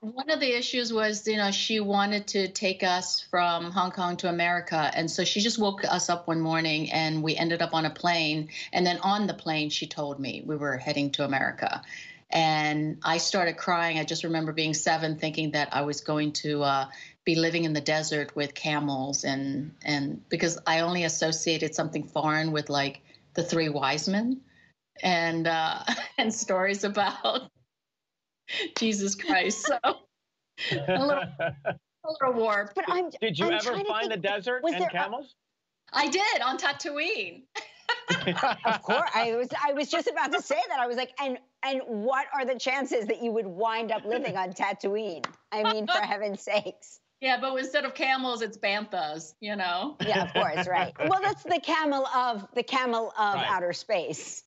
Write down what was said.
one of the issues was, you know, she wanted to take us from Hong Kong to America. And so she just woke us up one morning and we ended up on a plane. And then on the plane, she told me we were heading to America. And I started crying. I just remember being seven, thinking that I was going to uh, be living in the desert with camels. And, and because I only associated something foreign with like the three wise men and, uh, and stories about Jesus Christ. So a little, a little warped. But I'm, Did you I'm ever trying to find the think, desert was and there camels? I did on Tatooine. Of course, I was. I was just about to say that. I was like, and and what are the chances that you would wind up living on Tatooine? I mean, for heaven's sakes. Yeah, but instead of camels, it's banthas. You know. Yeah, of course, right. Well, that's the camel of the camel of Right. outer space.